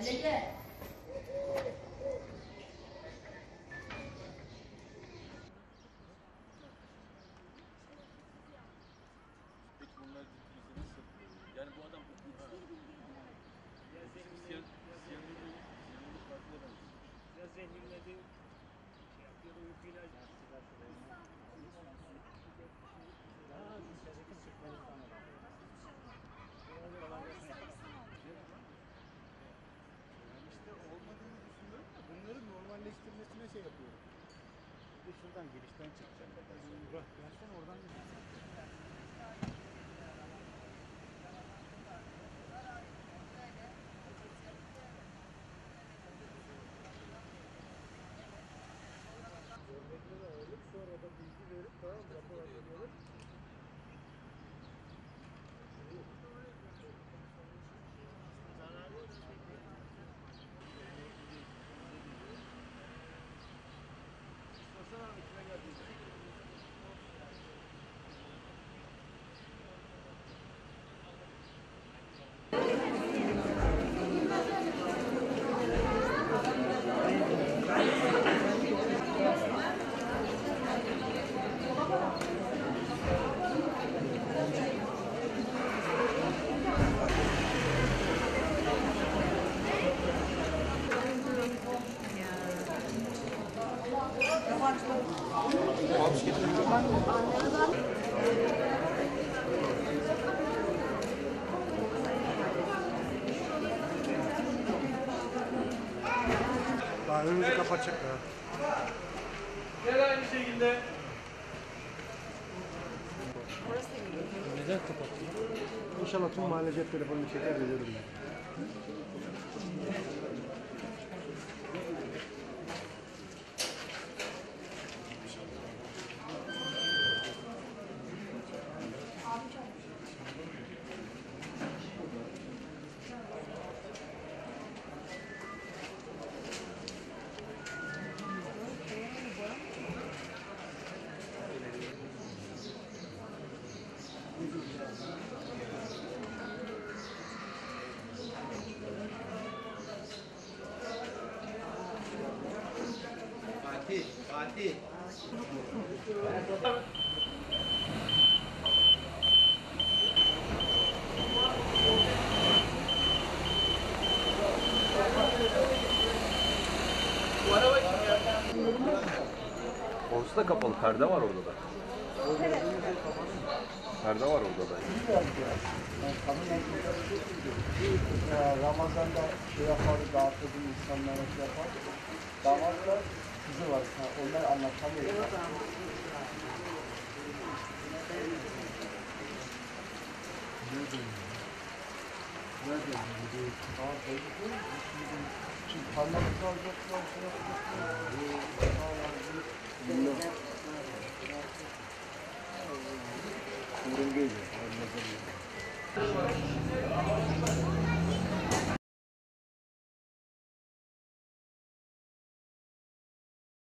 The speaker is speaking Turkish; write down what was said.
Benziyor. Ya zehirledi, şey yapıyor, uyku ilacı. Normalleştirmesine şey yapıyorum. Bir şuradan girişten çıkacağım. Bak, gelsen oradan Daha önümüzü kapatacaklar. Gel aynı şekilde. İnşallah tüm mahalle cep telefonunu çeker de görürüm Fatih. Orası da kapalı. Perde var orada da. Perde var orada da. Ramazan'da şey yaparız, dağıtırız insanlara şey yapar. Damatla kızı var. Ha, onlar anlatamıyor. Nerede? Şimdi parmağımızı alacaklar, şey yapacaklar. Geliyor.